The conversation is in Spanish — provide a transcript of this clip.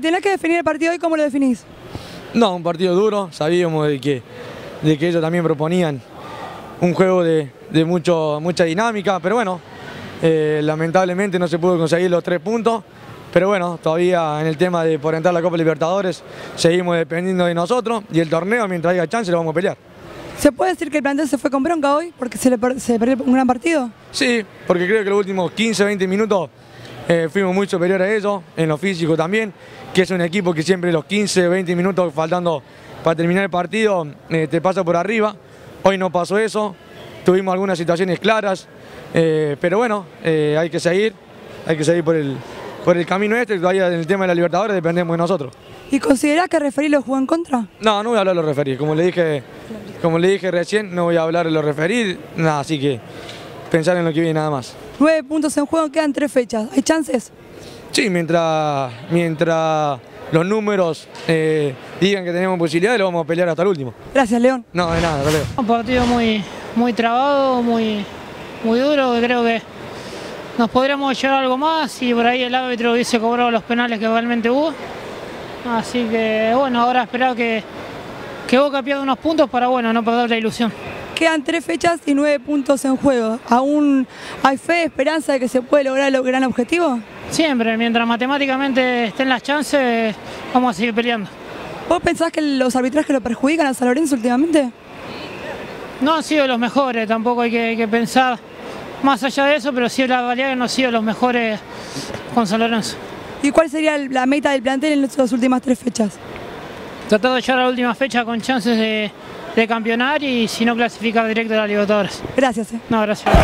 tenés que definir el partido hoy, ¿cómo lo definís? No, un partido duro, sabíamos de que, de que ellos también proponían un juego de, de mucho, mucha dinámica, pero bueno, eh, lamentablemente no se pudo conseguir los tres puntos, pero bueno, todavía en el tema de por entrar a la Copa Libertadores seguimos dependiendo de nosotros y el torneo mientras haya chance lo vamos a pelear. ¿Se puede decir que el plantel se fue con bronca hoy porque se le per- se perdió un gran partido? Sí, porque creo que los últimos 15, 20 minutos eh, fuimos muy superiores a ellos, en lo físico también, que es un equipo que siempre los 15, 20 minutos faltando para terminar el partido eh, te pasa por arriba. Hoy no pasó eso, tuvimos algunas situaciones claras, eh, pero bueno, hay que seguir, hay que seguir por el, por el camino este, todavía en el tema de la Libertadores dependemos de nosotros. ¿Y considerás que referí lo jugó en contra? No, no voy a hablar de los referidos, como le dije, como le dije recién, no voy a hablar de los referidos, nada, así que pensar en lo que viene nada más. Nueve puntos en juego, quedan tres fechas. ¿Hay chances? Sí, mientras, mientras los números eh, digan que tenemos posibilidades, lo vamos a pelear hasta el último. Gracias, León. No, de nada, hasta luego. Un partido muy, muy trabado, muy, muy duro, que creo que nos podríamos llevar algo más y por ahí el árbitro hubiese cobrado los penales que realmente hubo. Así que bueno, ahora esperar que, que Boca pierda unos puntos para bueno, no perder la ilusión. Quedan tres fechas y nueve puntos en juego. ¿Aún hay fe, esperanza de que se puede lograr el gran objetivo? Siempre, mientras matemáticamente estén las chances, vamos a seguir peleando. ¿Vos pensás que los arbitrajes lo perjudican a San Lorenzo últimamente? No han sido los mejores, tampoco hay que, que pensar más allá de eso, pero sí la realidad que no han sido los mejores con San Lorenzo. ¿Y cuál sería la meta del plantel en estas últimas tres fechas? Tratar de llegar a la última fecha con chances de, de campeonar y si no clasifica directo a la Libertadores. Gracias. Eh. No, gracias.